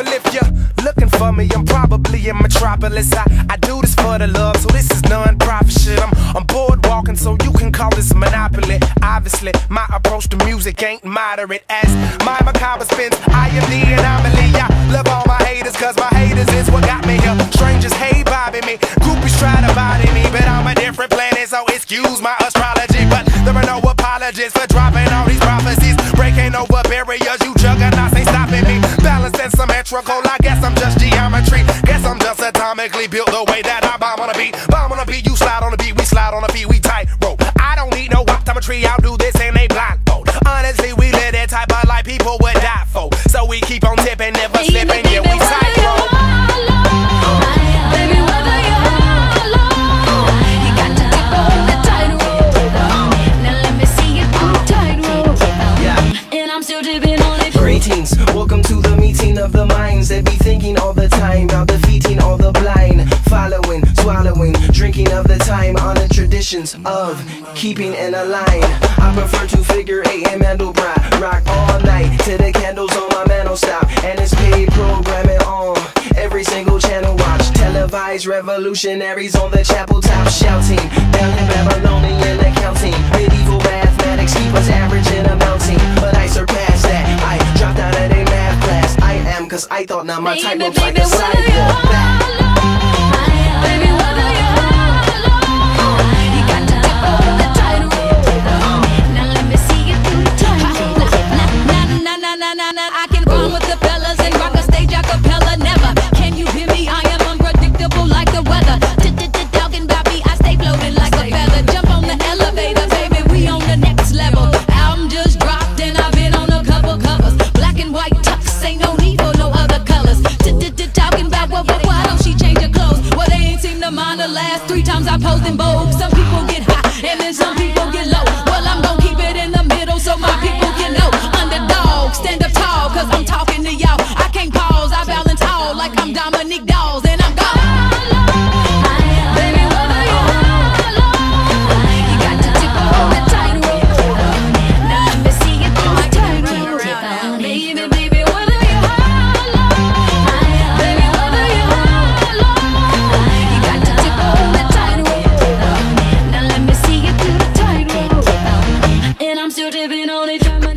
Well, if you're looking for me, I'm probably in Metropolis. I, I do this for the love, so this is non-profit shit. I'm, I'm board walking, so you can call this monopoly. Obviously, my approach to music ain't moderate. As my macabre spins, I am the anomaly. I love all my haters, cause my haters is what got me here. Strangers hate bobbing me, groupies try to body me, but I'm a different planet, so excuse my astrology. But there are no apologies for dropping all these prophecies, breaking over barriers. Symmetrical, I guess I'm just geometry. Guess I'm just atomically built the way that I bomb on a beat. Bomb on a beat, you slide on a beat, we slide on a beat, we tight rope. I don't need no optometry, I'll do this in a blindfold. Honestly, we live that type of life people would die for. So we keep on tipping, never slipping, traditions of keeping in a line. I prefer to figure eight and Mandelbrot, rock all night till the candles on my mantle stop, and it's paid programming on every single channel. Watch televised revolutionaries on the chapel top shouting, down in Babylonian accounting, medieval mathematics keep us averaging and amounting, but I surpassed that. I dropped out of a math class. I am, cause I thought now my type Baby, looks like baby, a whether sidewalk. Posing bold. Some people get high and then some people get low. Well, I'm gonna keep it in the middle so my people can know. Underdog, stand up tall, cause I'm talking to y'all. les dames.